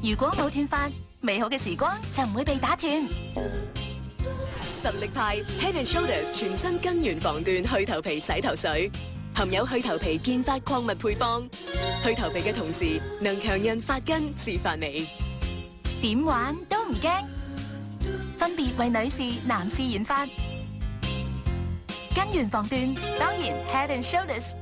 如果冇断发，美好嘅时光就唔会被打断。实力派 Head and Shoulders 全新根源防断去头皮洗头水，含有去头皮健发矿物配方，去头皮嘅同时能强韧发根治发尾，点玩都唔惊。分别为女士、男士研发根源防断，当然 Head and Shoulders。